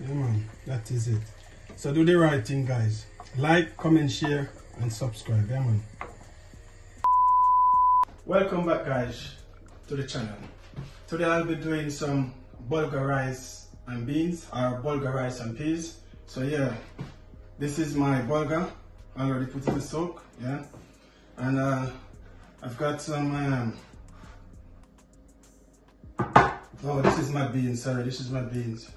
Yeah, man, that is it. So do the right thing, guys. Like, comment, share, and subscribe. Yeah, man. Welcome back, guys, to the channel. Today I'll be doing some bulgur rice and beans, or bulgur rice and peas. So yeah, this is my bulgur. I already put in the soak, yeah. And uh, I've got some, um, oh, this is my beans, sorry, this is my beans.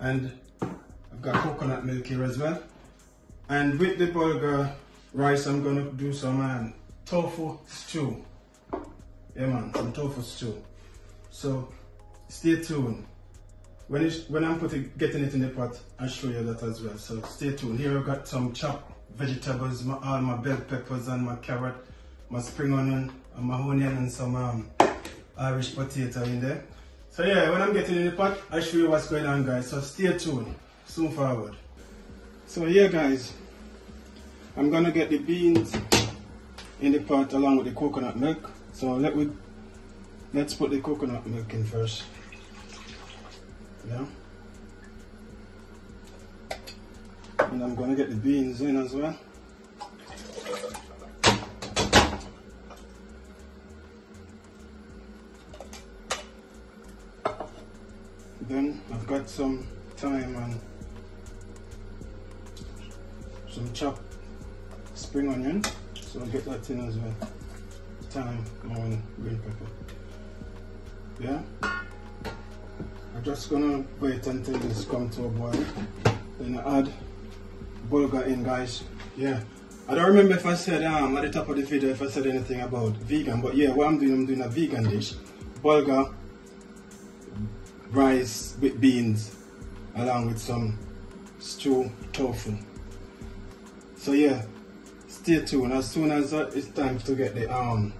And I've got coconut milk here as well. And with the bulgur rice, I'm gonna do some um, tofu stew. Yeah man, some tofu stew. So stay tuned. When, it's, when I'm putting, getting it in the pot, I'll show you that as well. So stay tuned. Here I've got some chopped vegetables, my, all my bell peppers and my carrot, my spring onion, and my onion and some um, Irish potato in there. So yeah, when I'm getting in the pot, I'll show you what's going on guys. So stay tuned, soon forward. So yeah guys, I'm gonna get the beans in the pot along with the coconut milk. So let we let's put the coconut milk in first. Yeah. And I'm gonna get the beans in as well. Then I've got some thyme and some chopped spring onion. So I'll get that in as well. Thyme, and green pepper. Yeah. I'm just gonna wait until this come to a boil. Then I add bulgur in guys. Yeah. I don't remember if I said um, at the top of the video if I said anything about vegan, but yeah, what I'm doing, I'm doing a vegan dish. Bulgur, rice with beans, along with some stew tofu. So yeah, stay tuned. As soon as uh, it's time to get the um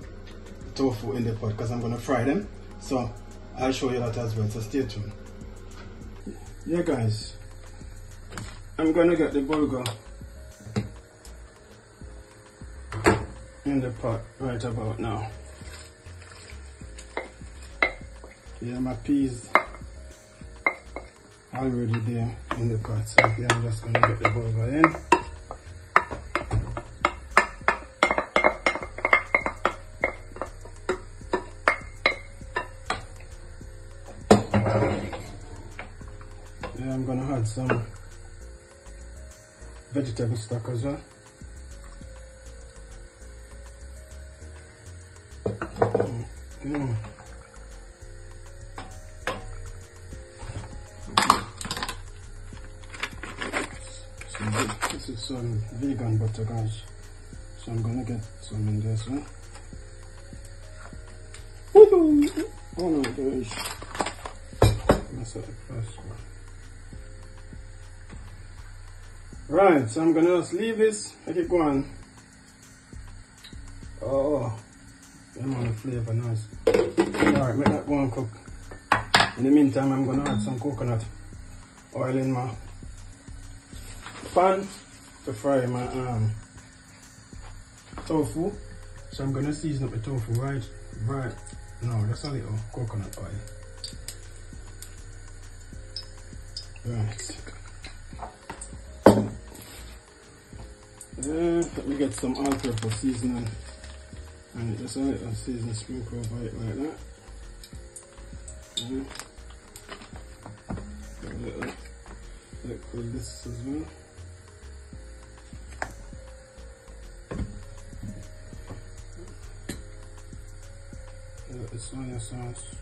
tofu in the pot, because I'm gonna fry them. So I'll show you that as well. So stay tuned. Yeah, guys, I'm gonna get the bulgur in the pot right about now. Yeah, my peas already there in the pot. So yeah, I'm just gonna get the bulgur in. Yeah, I'm gonna add some vegetable stock as well. Mm. Vegan butter guys. So I'm gonna get some in there well. Oh my gosh. The first one. Right, so I'm gonna just leave this, let it go on. Oh, I'm on the flavor, nice. Alright, make that go and cook. In the meantime, I'm gonna add some coconut oil in my pan to fry my um, tofu. So I'm gonna season up the tofu right, right. No, that's a little coconut oil. Right. Uh, let me get some all-purpose seasoning and just a little seasoning sprinkle over it like that. Yeah. A little liquid this as well. A little soya sauce.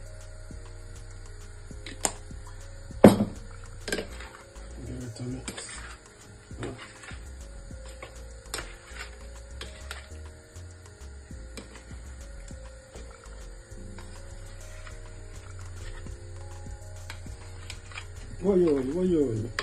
Give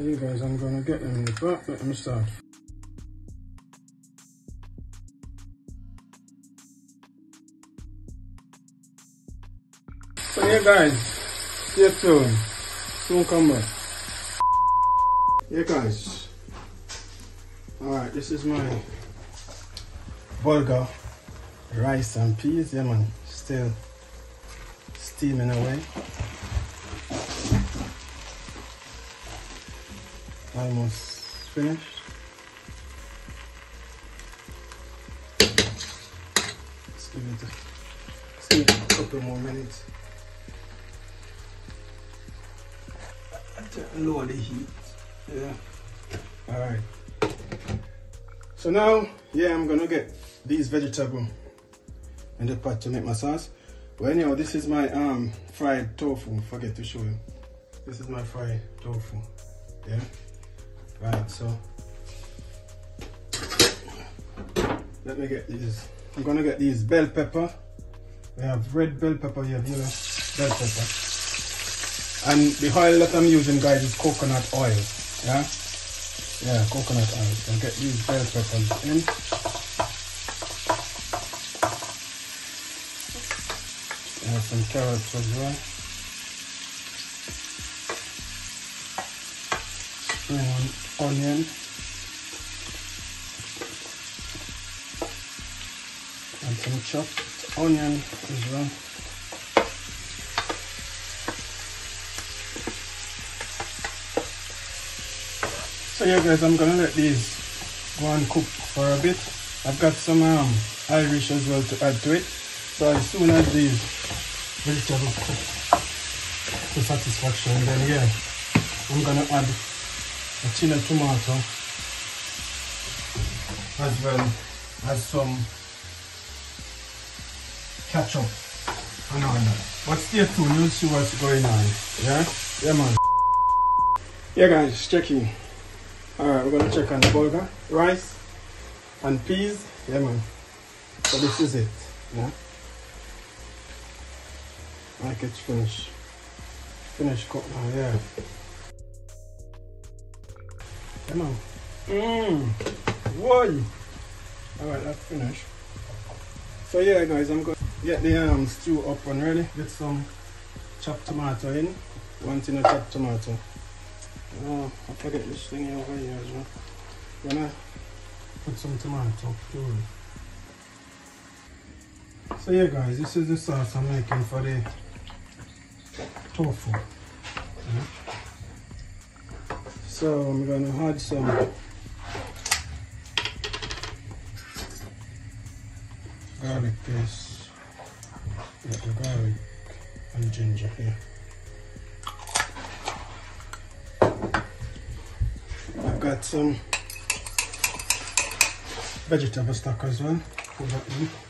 So you guys, I'm gonna get them in the back, let them start. So you guys, stay tuned. Soon come back. Yeah guys. Alright, this is my bulgur rice and peas. Yeah man, still steaming away. Almost finished. Let's give it a, let's give it a couple more minutes. Lower the heat. Yeah. Alright. So now, yeah, I'm gonna get these vegetable in the pot to make my sauce. Well, anyhow, this is my um fried tofu. Forget to show you. This is my fried tofu. Yeah. Right. So let me get these. I'm gonna get these bell pepper. We have red bell pepper. We have yellow bell pepper. And the oil that I'm using, guys, is coconut oil. Yeah. Yeah, coconut oil. So get these bell peppers in. And some carrots as well. On onion. And some chopped onion as well. So yeah guys, I'm gonna let these go and cook for a bit. I've got some um, Irish as well to add to it. So as soon as these vegetables cook to satisfaction, then yeah, I'm gonna add a tin of tomato as well um, as some ketchup and all that. But stay tuned, you'll see what's going on. Yeah? Yeah man. Yeah guys, checking. Alright, we're gonna check on the bulgur, rice, and peas. Yeah, man. So this is it. Yeah. Like it's finished. Finished cooked now, yeah. Yeah, man. Mmm. Whoa. Alright, that's finished. So yeah, guys, I'm gonna get the um, stew up and ready. Get some chopped tomato in. One tin of chopped tomato. Oh, I forget this thing over here as well. Gonna put some tomato puree. So yeah guys, this is the sauce I'm making for the tofu. Yeah. So I'm gonna add some garlic paste. Yeah, the garlic and ginger here. I've got some vegetable stock as well. That.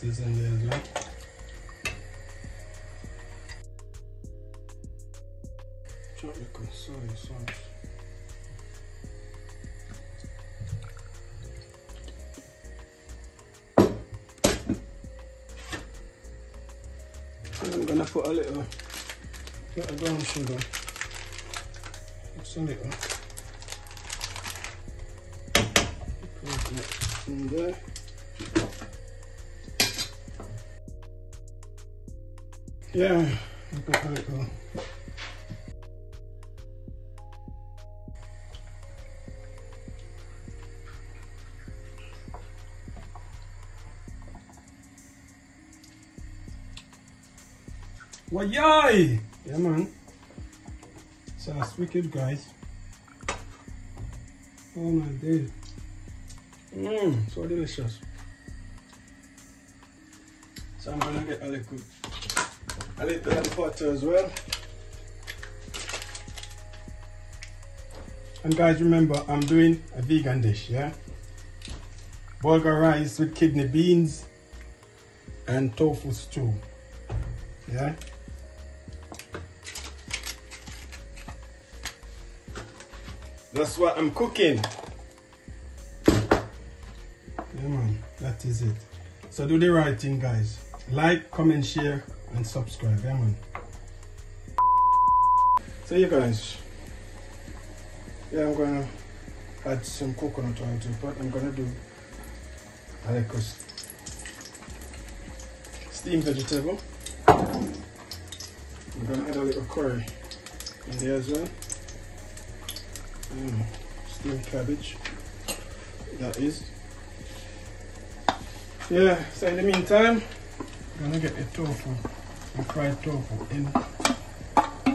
There as well. I'm gonna put a little, little brown sugar. Just a little. Put that in there. Yeah, yay! Yeah, man. Sounds wicked, guys. Oh my days. Mmm, so delicious. So I'm gonna get a little, a little of butter as well. And guys, remember, I'm doing a vegan dish, yeah? Bulgur rice with kidney beans and tofu stew, yeah? That's what I'm cooking. Yeah, man, that is it. So do the right thing, guys. Like, comment, share, and subscribe. Man. So you guys, yeah, I'm gonna add some coconut oil to it, but I'm gonna do I like a steamed vegetable. I'm gonna add a little curry in there as well. Mm, steamed cabbage. That is. Yeah, so in the meantime, I'm gonna get the tofu, the fried tofu in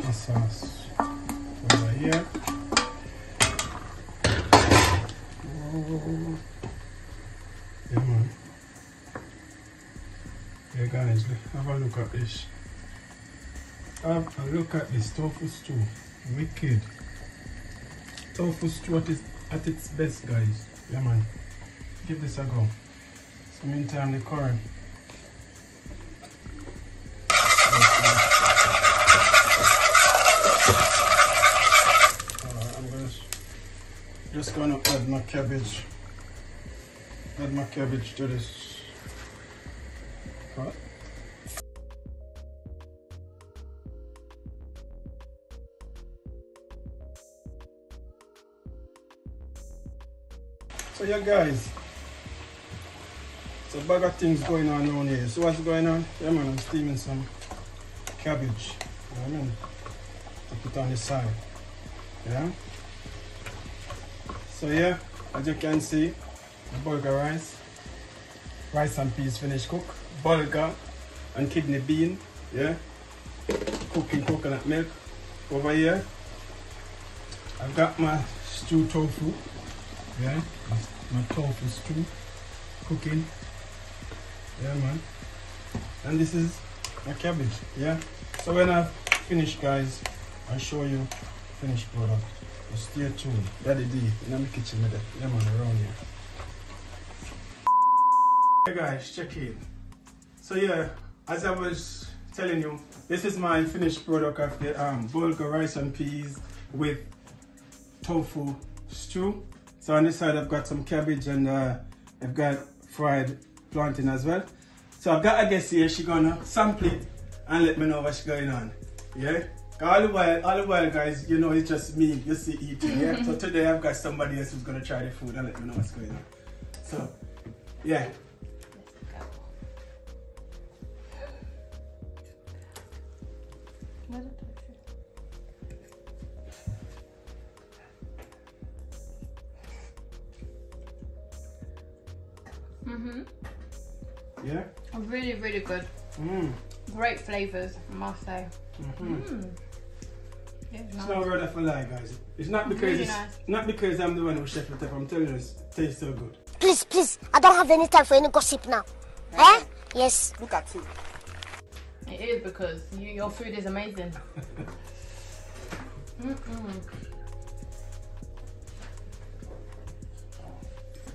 the sauce over here. Yeah, man. Yeah, guys, have a look at this. Have a look at this tofu stew. Wicked. Tofu stew at its, at its best, guys. Yeah, man. Give this a go. So, meantime, the curry. Uh, I'm gonna, just gonna add my cabbage. Add my cabbage to this pot. So yeah guys, it's a bag of things going on down here. So what's going on? Yeah man, I'm steaming some cabbage. You know I mean? To put on the side. Yeah? So yeah, as you can see, the bulgur rice, rice and peas finished cook, bulgur and kidney bean, yeah, cooking coconut milk over here. I've got my stew tofu, yeah, my tofu stew cooking, yeah man, and this is my cabbage, yeah. So when I've finished guys, I'll show you finished product. Stay tuned. D in the kitchen with it. Yeah man, around here. Hey guys, check in. So yeah, as I was telling you, this is my finished product of the um, bulgur rice and peas with tofu stew. So on this side I've got some cabbage and uh, I've got fried plantain as well. So I've got a guest here, she gonna sample it and let me know what's going on. Yeah? All the while, all the while guys, you know it's just me, you see eating, yeah? so today I've got somebody else who's gonna try the food and let me know what's going on. So, yeah. Mm-hmm. Yeah? Really, really good. Mm. Great flavors, I must say. Mm-hmm. Mm. It's It's nice. not word of a lie, guys. It's not because Really it's nice. not because I'm the one who chef it up. I'm telling you, it tastes so good. Please, please, I don't have any time for any gossip now. Eh? Yes. Look at you. It is because you, your food is amazing.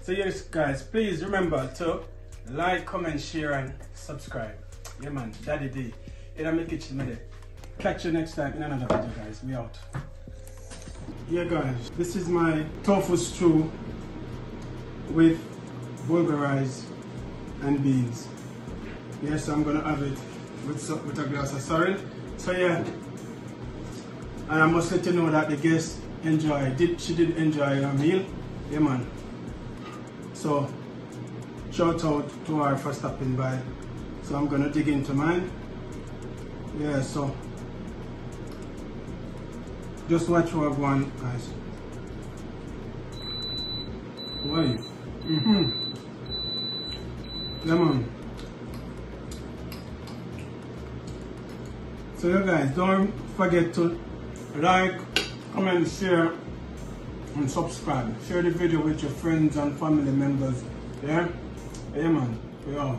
So yes, guys, please remember to like, comment, share, and subscribe. Yeah, man, Daddy D. In my kitchen, man. Catch you next time in another video, guys. We out. Yeah, guys, this is my tofu stew with bulgur rice and beans. Yes, I'm gonna have it with with a glass of sorrel. So yeah, and I must let you know that the guest enjoy. Did she did enjoy her meal? Yeah, man. So, shout out to her for stopping by. So I'm gonna dig into mine. Yeah, so just watch what want, guys. Why? Mm-hmm. Lemon. So you guys, don't forget to like, comment, share, and subscribe. Share the video with your friends and family members. Yeah? Man, we out.